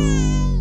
Música